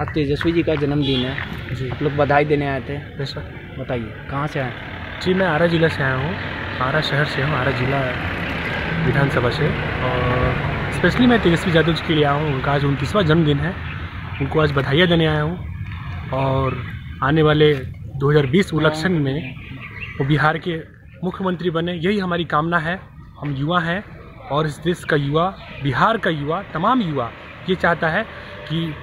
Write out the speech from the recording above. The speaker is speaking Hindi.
आज तेजस्वी जी का जन्मदिन है। जी। आप लोग बधाई देने आए थे। बेशक बताइए कहाँ से आए? जी मैं आरा ज़िला से आया हूँ। आरा शहर से हूँ आरा ज़िला विधानसभा से। और स्पेशली मैं तेजस्वी यादव जी के लिए आया हूँ। उनका आज उनतीसवां जन्मदिन है। उनको आज बधाइयाँ देने आया हूँ। और आने वाले 2020 इलेक्शन में वो बिहार के मुख्यमंत्री बने। यही हमारी कामना है। हम युवा हैं। और इस देश का युवा बिहार का युवा तमाम युवा ये चाहता है कि